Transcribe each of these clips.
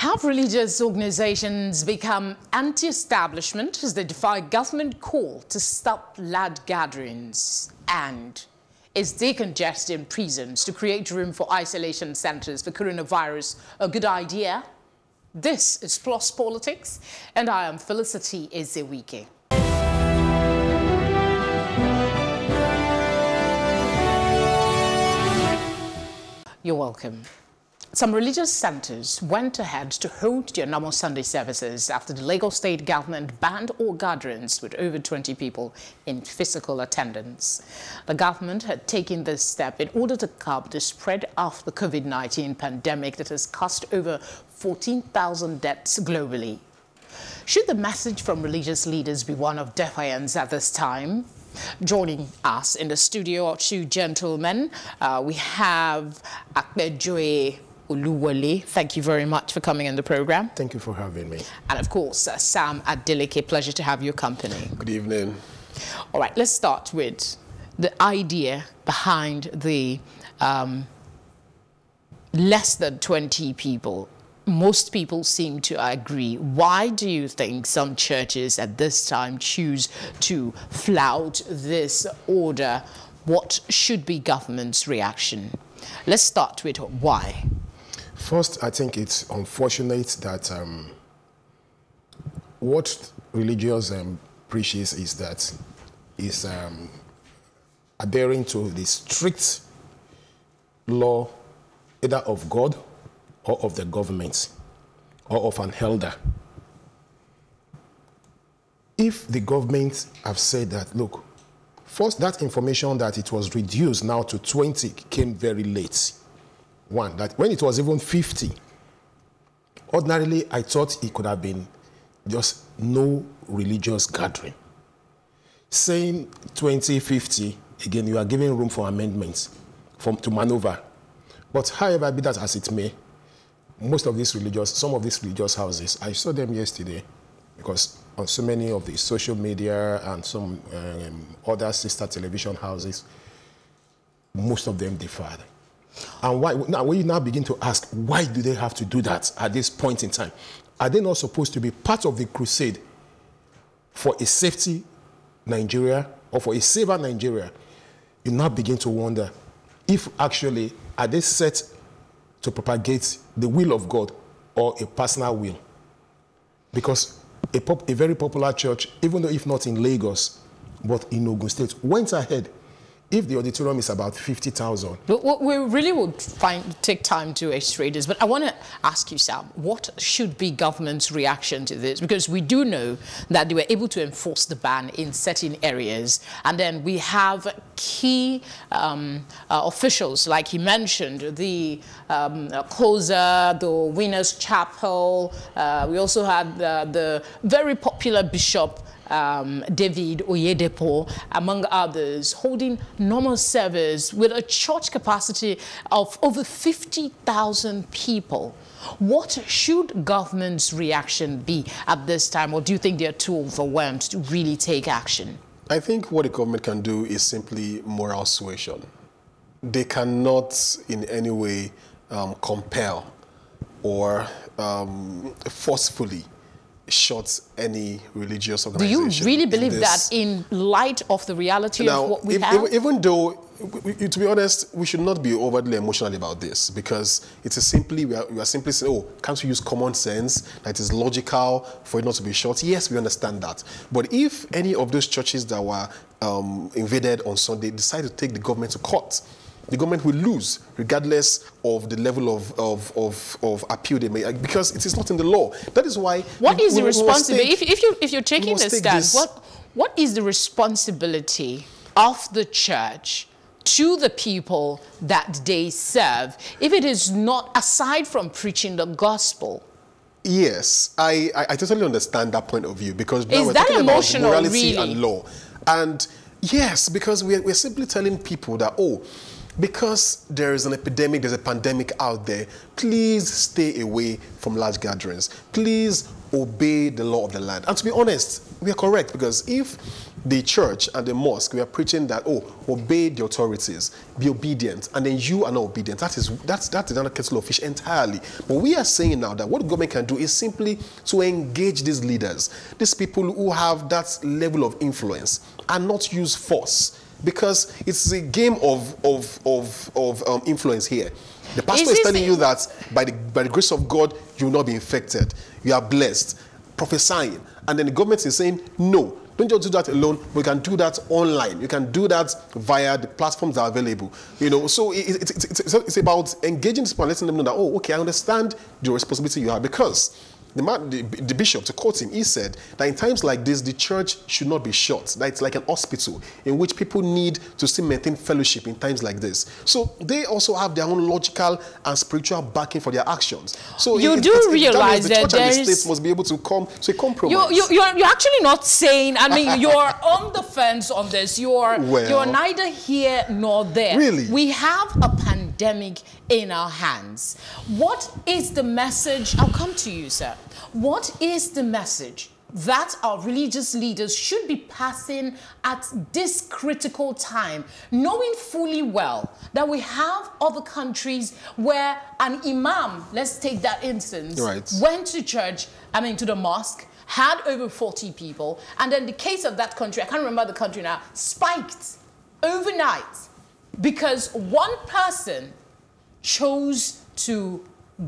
Have religious organizations become anti-establishment as they defy government call to stop lad gatherings? And is decongesting prisons to create room for isolation centers for coronavirus a good idea? This is Plus Politics, and I am Felicity Ezewuike. You're welcome. Some religious centers went ahead to hold their normal Sunday services after the Lagos state government banned all gatherings with over 20 people in physical attendance. The government had taken this step in order to curb the spread of the COVID-19 pandemic that has cost over 14,000 deaths globally. Should the message from religious leaders be one of defiance at this time? Joining us in the studio are two gentlemen. Uh, we have Apejoye Oluwole. Thank you very much for coming on the program. Thank you for having me. And of course, uh, Sam Adeleke, pleasure to have your company. Good evening. All right, let's start with the idea behind the um, less than 20 people. Most people seem to agree. Why do you think some churches at this time choose to flout this order? What should be government's reaction? Let's start with why. First, I think it's unfortunate that um, what religious um, preaches is that is um, adhering to the strict law either of God or of the government or of an elder. If the government have said that, look, first that information that it was reduced now to 20 came very late. One, that when it was even 50, ordinarily I thought it could have been just no religious gathering. Saying 2050, again, you are giving room for amendments from, to maneuver. But however, be that as it may, most of these religious, some of these religious houses, I saw them yesterday because on so many of the social media and some um, other sister television houses, most of them deferred. And why, now when you now begin to ask, why do they have to do that at this point in time? Are they not supposed to be part of the crusade for a safety Nigeria or for a safer Nigeria? You now begin to wonder if actually are they set to propagate the will of God or a personal will? Because a, pop, a very popular church, even though if not in Lagos, but in Ogun State, went ahead if the auditorium is about 50,000. But we really would find, take time to x-ray this, but I want to ask you, Sam, what should be government's reaction to this? Because we do know that they were able to enforce the ban in certain areas, and then we have key um, uh, officials, like he mentioned, the um, the Winners Chapel, uh, we also had the very popular bishop um, David Oyedepo, among others, holding normal service with a church capacity of over 50,000 people. What should government's reaction be at this time, or do you think they're too overwhelmed to really take action? I think what the government can do is simply moral suasion. They cannot in any way um, compel or um, forcefully shut any religious organization. Do you really believe that in light of the reality now, of what we if, have? Even though, to be honest, we should not be overly emotional about this because it is simply, we are, we are simply saying, oh, can't we use common sense that is logical for it not to be shut? Yes, we understand that. But if any of those churches that were um, invaded on Sunday decide to take the government to court, the government will lose regardless of the level of, of, of, of appeal they make because it is not in the law. That is why... What we, is the responsibility? If, if, you, if you're taking a stand, what, what is the responsibility of the church to the people that they serve if it is not aside from preaching the gospel? Yes, I, I, I totally understand that point of view because now is we're that talking emotional, about morality really? and law. And yes, because we're, we're simply telling people that, oh, because there is an epidemic, there's a pandemic out there, please stay away from large gatherings. Please obey the law of the land. And to be honest, we are correct because if the church and the mosque we are preaching that oh obey the authorities be obedient and then you are not obedient that is that's that's another kettle of fish entirely but we are saying now that what government can do is simply to engage these leaders these people who have that level of influence and not use force because it's a game of of of, of um, influence here the pastor is, is telling you that by the by the grace of god you will not be infected you are blessed prophesying and then the government is saying no don't just do that alone. We can do that online. You can do that via the platforms that are available. You know, so it, it, it, it's, it's about engaging people and letting them know that, oh, okay, I understand the responsibility you have because the, man, the, the, bishop, to quote him, he said that in times like this, the church should not be shut. That it's like an hospital in which people need to still maintain fellowship in times like this. So they also have their own logical and spiritual backing for their actions. So you it, do it, realize that, the church and the state must be able to come to a compromise. You, you, you're, you're actually not saying. I mean, you're on the fence on this. You're well, you're neither here nor there. Really, we have a pandemic in our hands. What is the message? I'll come to you, sir. What is the message that our religious leaders should be passing at this critical time, knowing fully well that we have other countries where an imam, let's take that instance, right. went to church, I mean to the mosque, had over 40 people, and then the case of that country, I can't remember the country now, spiked overnight because one person chose to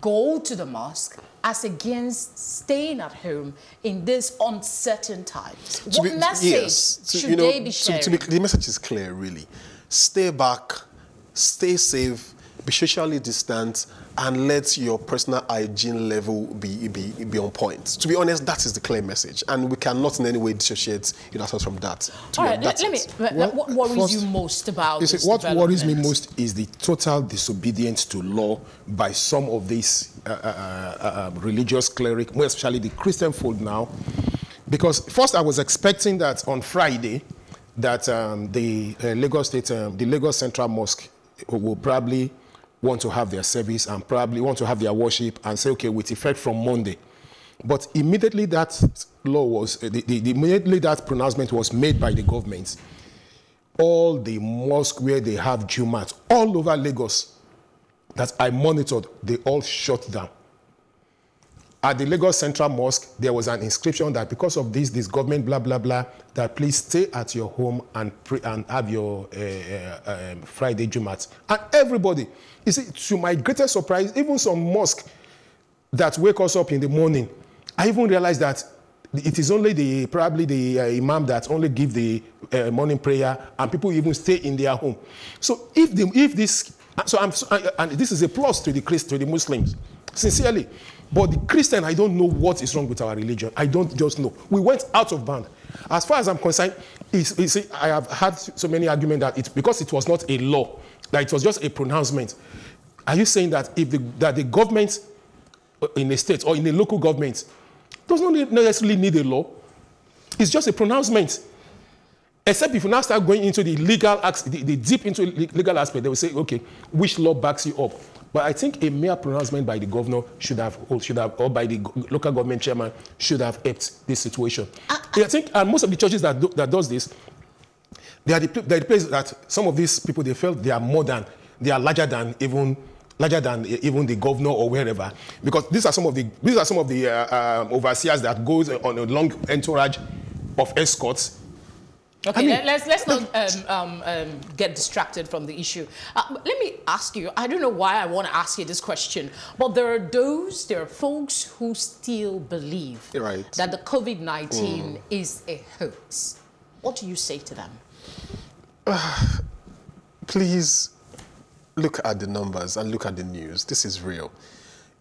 go to the mosque as against staying at home in these uncertain times? To what be, message yes, should you know, they be sharing? To, to be, the message is clear, really. Stay back, stay safe, be socially distant, and let your personal hygiene level be, be, be on point. To be honest, that is the clear message. And we cannot in any way dissociate ourselves from that. All right, let, let me, well, what worries first, you most about you see, What worries me most is the total disobedience to law by some of these uh, uh, uh, uh religious clerics, more especially the Christian fold now. Because first I was expecting that on Friday, that um, the uh, Lagos State, um, the Lagos Central Mosque will probably want to have their service and probably want to have their worship and say, okay, with effect from Monday. But immediately that law was, uh, the, the, immediately that pronouncement was made by the government, all the mosques where they have Jumat all over Lagos that I monitored, they all shut down. At the Lagos Central Mosque, there was an inscription that because of this, this government, blah, blah, blah, that please stay at your home and and have your uh, uh, um, Friday Jumat. And everybody, you see, to my greatest surprise, even some mosque that wake us up in the morning, I even realized that it is only the probably the uh, imam that only give the uh, morning prayer, and people even stay in their home. So if the, if this, so I'm, and this is a plus to the Christ, to the Muslims, sincerely. But the Christian, I don't know what is wrong with our religion. I don't just know. We went out of band. As far as I'm concerned, it's, it's, I have had so many arguments that it's because it was not a law, that it was just a pronouncement. Are you saying that if the, that the government uh, in a state or in a local government does not necessarily need a law? It's just a pronouncement. Except if you now start going into the legal, the, the deep into legal aspect, they will say, okay, which law backs you up? But I think a mere pronouncement by the governor should have, or should have, or by the local government chairman should have helped this situation. I, I, I think, and most of the churches that do, that does this, they are the, they are the place that some of these people they felt they are more than, they are larger than even larger than even the governor or wherever, because these are some of the these are some of the uh, um, overseers that goes on a long entourage of escorts Okay, I mean, let's let's not um, um, um, get distracted from the issue. Uh, let me ask you. I don't know why I want to ask you this question, but there are those, there are folks who still believe right. that the COVID nineteen mm. is a hoax. What do you say to them? Uh, please look at the numbers and look at the news. This is real.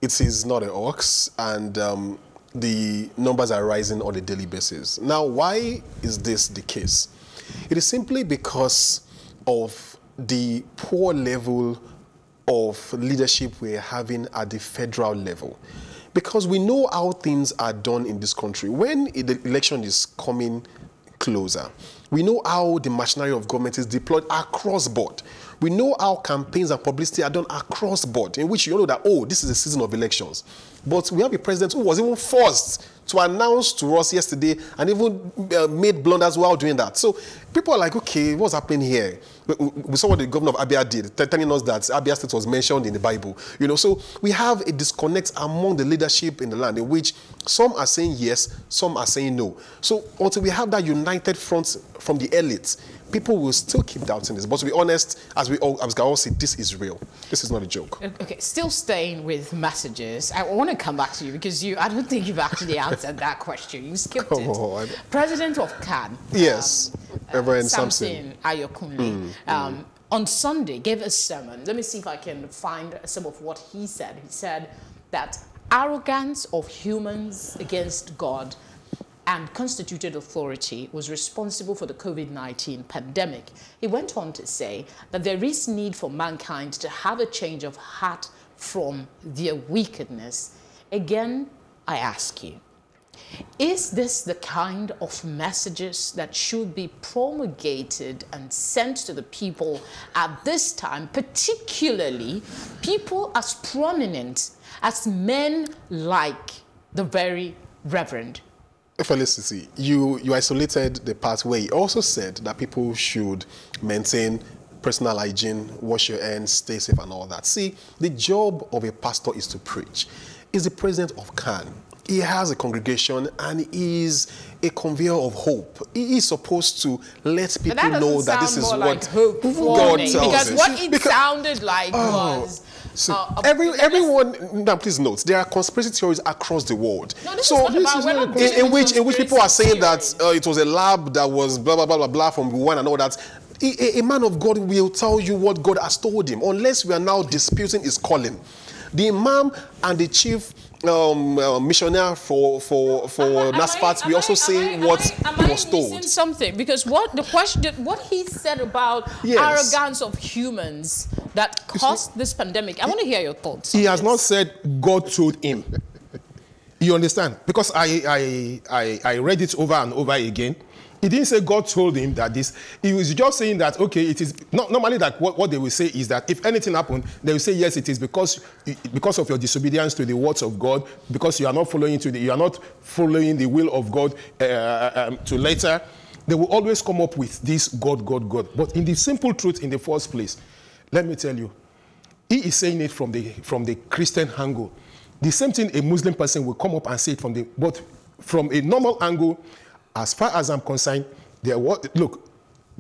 It is not a hoax, and um, the numbers are rising on a daily basis. Now, why is this the case? It is simply because of the poor level of leadership we're having at the federal level. Because we know how things are done in this country. When the election is coming closer, we know how the machinery of government is deployed across board. We know how campaigns and publicity are done across board, in which you know that, oh, this is a season of elections. But we have a president who was even forced to announce to us yesterday and even uh, made blunders while doing that. So people are like, okay, what's happening here? We, we saw what the governor of Abia did, telling us that Abia State was mentioned in the Bible. You know, so we have a disconnect among the leadership in the land, in which some are saying yes, some are saying no. So until we have that united front from the elites, people will still keep doubting this. But to be honest, as we all, as we all see, this is real. This is not a joke. Okay, still staying with messages. I want to come back to you because you. I don't think you've actually answered that question. You skipped Come it. on. President of CAN. Yes, um, Reverend Samson Samson. Ayokunle. Um, on Sunday, gave a sermon. Let me see if I can find some of what he said. He said that arrogance of humans against God and constituted authority was responsible for the COVID-19 pandemic. He went on to say that there is need for mankind to have a change of heart from their wickedness. Again, I ask you, is this the kind of messages that should be promulgated and sent to the people at this time, particularly people as prominent as men like the very Reverend Felicity, you, you isolated the part where he also said that people should maintain personal hygiene, wash your hands, stay safe, and all that. See, the job of a pastor is to preach. He's the president of CAN. He has a congregation and he is a conveyor of hope. He is supposed to let people that know that this is what like hope God tells because us. what it Because- sounded like was So uh, every everyone now please note there are conspiracy theories across the world. No, this is so about- in, in which in which people are saying that uh, it was a lab that was blah blah blah blah blah from Wuhan and all that. A, a- a man of God will tell you what God has told him, unless we are now disputing his calling. The imam and the chief um, uh, missionary for for for NASFAT, we also say I- what I, am he I was told. something because what the question, what he said about Yes. arrogance of humans that caused this pandemic. I want to hear your thoughts. He has this. not said God told him. You understand? Because I, I, I, I read it over and over again. He didn't say God told him that this. He was just saying that, okay, it is not normally that what, what they will say is that if anything happened, they will say, yes, it is because, because of your disobedience to the words of God, because you are not following to the, you are not following the will of God uh, um, to later. They will always come up with this God, God, God. But in the simple truth, in the first place, let me tell you, he is saying it from the from the Christian angle. The same thing a Muslim person will come up and say it from the but from a normal angle, as far as I'm concerned, there was look,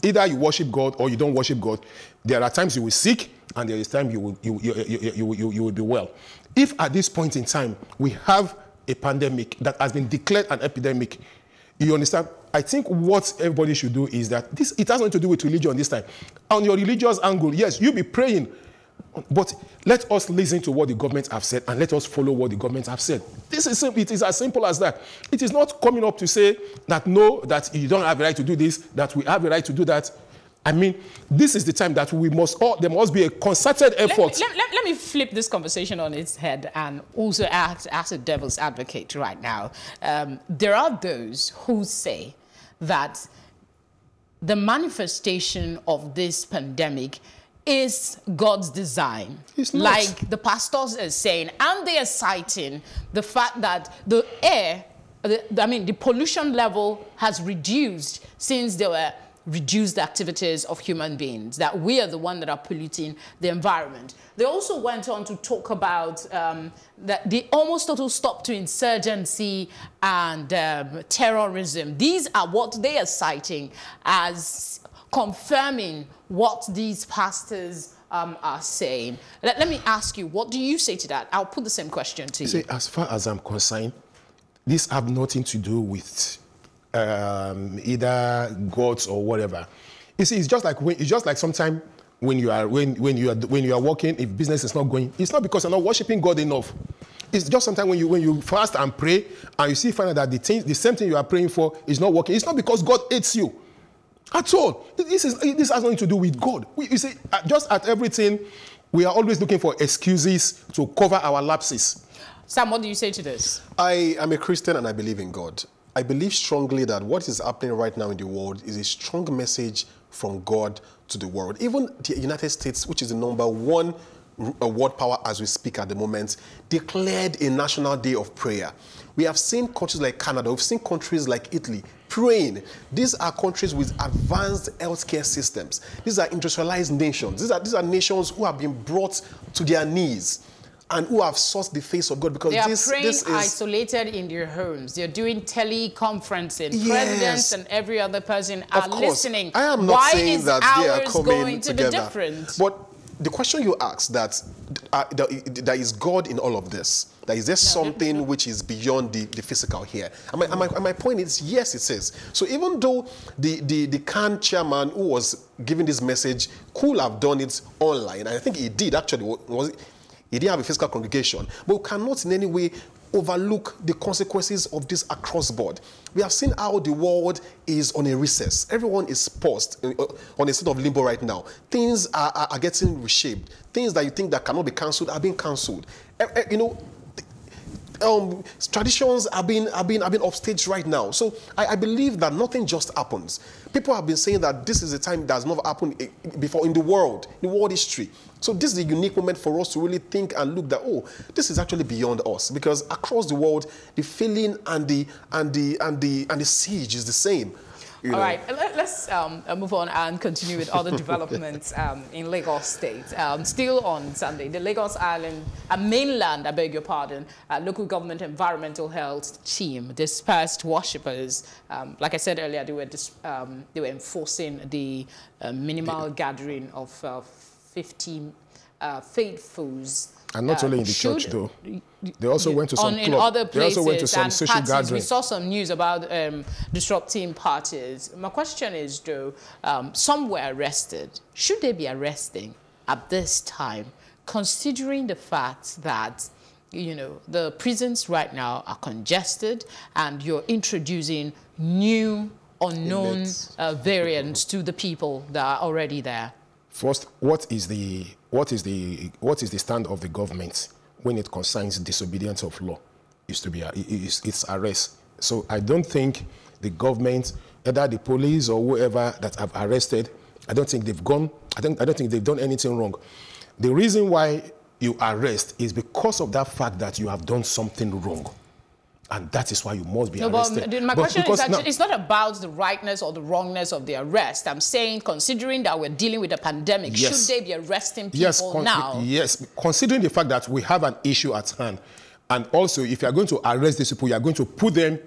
either you worship God or you don't worship God. There are times you will seek, and there is time you will you, you, you, you, you, you will be well. If at this point in time we have a pandemic that has been declared an epidemic, you understand? I think what everybody should do is that this it has nothing to do with religion this time. On your religious angle, yes, you'll be praying, but let us listen to what the government have said and let us follow what the government have said. This is it is as simple as that. It is not coming up to say that no, that you don't have a right to do this, that we have a right to do that. I mean, this is the time that we must all there must be a concerted effort. let, let, let me flip this conversation on its head and also act as a devil's advocate right now. Um, there are those who say that the manifestation of this pandemic is God's design. It's not. Like the pastors are saying, and they are citing the fact that the air, the, I mean, the pollution level has reduced since there were reduced activities of human beings, that we are the one that are polluting the environment. They also went on to talk about um, that the almost total stop to insurgency and um, terrorism. These are what they are citing as confirming what these pastors um, are saying. Let, let me ask you, what do you say to that? I'll put the same question to you. Say, as far as I'm concerned, this have nothing to do with um, either gods or whatever. You see, it's just like when, it's just like sometimes when you are when when you are when you are working, if business is not going, it's not because you're not worshiping God enough. It's just sometimes when you when you fast and pray and you see find that the thing, the same thing you are praying for is not working. It's not because God hates you at all. This is this has nothing to do with God. We, you see, just at everything, we are always looking for excuses to cover our lapses. Sam, what do you say to this? I am a Christian and I believe in God. I believe strongly that what is happening right now in the world is a strong message from God to the world. Even the United States, which is the number one uh, world power as we speak at the moment, declared a national day of prayer. We have seen countries like Canada, we've seen countries like Italy praying. These are countries with advanced healthcare systems. These are industrialized nations. These are, these are nations who have been brought to their knees and who have sought the face of God because they are this, praying this is isolated in their homes. They're doing teleconferencing. Yes. Presidents and every other person are of course, listening. I am not Why saying is that they are coming going to together. be different? But the question you asked that uh, that there is God in all of this. That is there something which is beyond the, the physical here? And my, and my, and my point is yes, it is. So even though the, the, the CAN chairman who was giving this message could have done it online, and I think he did actually, was he didn't have a physical congregation, but we cannot in any way overlook the consequences of this across board. We have seen how the world is on a recess. Everyone is paused uh, on a state of limbo right now. Things are, are, are getting reshaped. Things that you think that cannot be cancelled are being cancelled. Eh, eh, You know, um, traditions are being, are, being, are being upstaged right now. So I, I believe that nothing just happens. People have been saying that this is a time that has never happened eh, before in the world, in world history. So this is a unique moment for us to really think and look that, oh, this is actually beyond us. Because across the world, the feeling and the, and the, and the, and the siege is the same. You All know. right, let- let's um, uh, move on and continue with other developments um, in Lagos State. Um, still on Sunday, the Lagos Island, uh, mainland, I beg your pardon, uh, local government environmental health team dispersed worshippers. Um, like I said earlier, they were, dis- um, they were enforcing the uh, minimal gathering of uh, 50 uh, faithfuls. And not only in the church, though. They also went to some on, in other They places also went to some social parties. gathering. We saw some news about um, disrupting parties. My question is, though, um, some were arrested. Should they be arresting at this time, considering the fact that you know the prisons right now are congested and you're introducing new unknown uh, variants to the people that are already there? First, what is the what is the what is the stand of the government when it concerns disobedience of law? Is to be uh, is it's arrest. So I don't think the government, either the police or whoever that have arrested, I don't think they've gone. I don't I don't think they've done anything wrong. The reason why you arrest is because of that fact that you have done something wrong. And that is why you must be No, but my But question is actually, it's not about the rightness or the wrongness of the arrest. I'm saying, considering that we're dealing with a pandemic, Yes. should they be arresting people yes, now? Yes, considering the fact that we have an issue at hand, and also if you are going to arrest these people, you are going to put them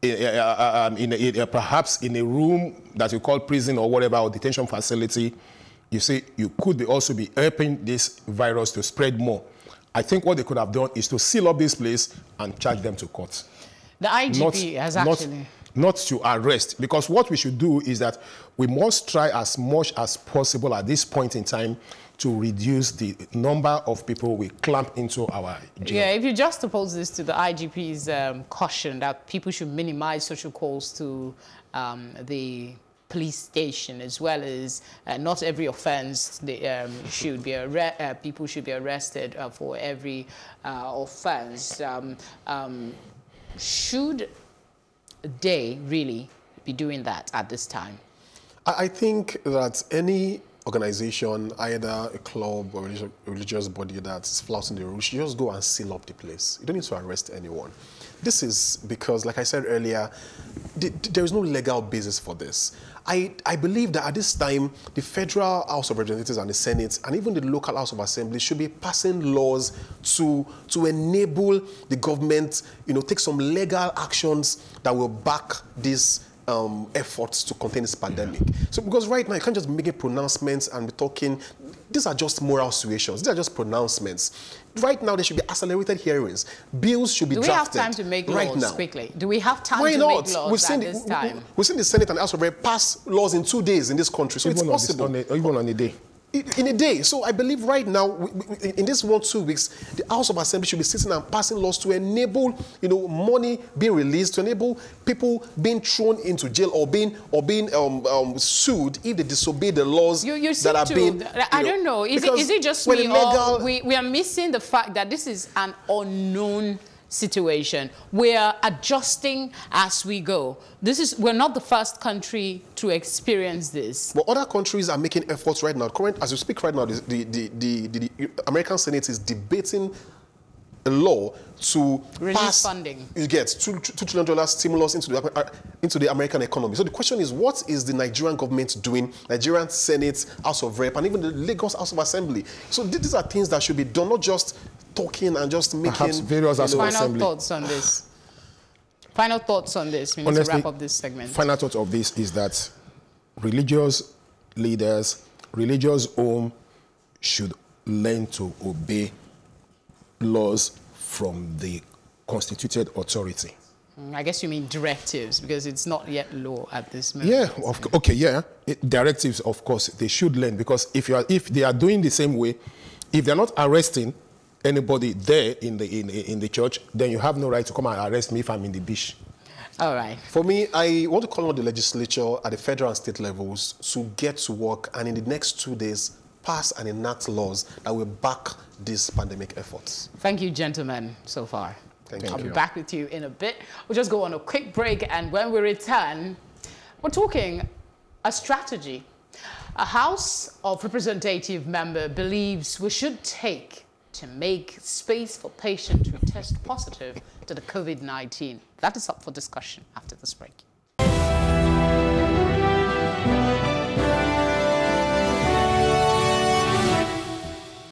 in, uh, uh, um, in, a, uh, perhaps in a room that you call prison or whatever, or detention facility. You see, you could be also be helping this virus to spread more. I think what they could have done is to seal up this place and charge them to court The IGP has not, actually. not to arrest because what we should do is that we must try as much as possible at this point in time to reduce the number of people we clamp into our jail. Yeah, if you just oppose this to the IGP's um, caution that people should minimize social calls to um, the police station, as well as uh, not every offense they, um, should be uh, people should be arrested uh, for every uh, offense. Um, um, should they really be doing that at this time? I think that any organization, either a club or religious, religious body that's flouting the rules, should just go and seal up the place. You don't need to arrest anyone. This is because, like I said earlier, th- th- there is no legal basis for this. I, I believe that at this time, the Federal House of Representatives and the Senate, and even the local House of Assembly, should be passing laws to, to enable the government, you know, take some legal actions that will back this um, efforts to contain this pandemic. So because right now you can't just be making pronouncements and be talking. These are just moral situations. These are just pronouncements. Right now there should be accelerated hearings. Bills should be Do we have time to make right laws now. quickly? Do we have time Why to not? make laws We've seen, at the, this time? we've seen the Senate and House of Rep pass laws in two days in this country, so even, it's on this- possible on a, even on a day. In a day. So I believe right now, in this one two weeks, the House of Assembly should be sitting and passing laws to enable, you know, money being released, to enable people being thrown into jail or being or being um, um, sued if they disobey the laws You, you that are to, being. I don't know. Is it, it just me or we, we are missing the fact that this is an unknown situation. We're adjusting as we go. This is we're not the first country to experience this. But other countries are making efforts right now. Current, as you speak right now, the, the, the, the, American Senate is debating a law to Release pass funding. You get two, two trillion dollars stimulus into the uh, into the American economy. So the question is, what is the Nigerian government doing? Nigerian Senate, House of Rep, and even the Lagos House of Assembly. So these are things that should be done, not just talking and just making. Perhaps various you know, Final Assembly. thoughts on this. Final thoughts on this. We need to wrap up this segment. Final thought of this is that religious leaders, religious home should learn to obey laws from the constituted authority. Mm, I guess you mean directives because it's not yet law at this moment. Yeah, of, okay, yeah. It- directives, of course, they should learn because if you are, if they are doing the same way, if they're not arresting anybody there in the in, in the church, then you have no right to come and arrest me if I'm in the bush. All right. For me, I want to call on the legislature at the federal and state levels to get to work and in the next two days pass and enact laws that will back these pandemic efforts. Thank you, gentlemen, so far. Thank I'll you. be back with you in a bit. We'll just go on a quick break, and when we return, we're talking a strategy. A House of Representative member believes we should take to make space for patients who test positive to the COVID 19. That is up for discussion after this break.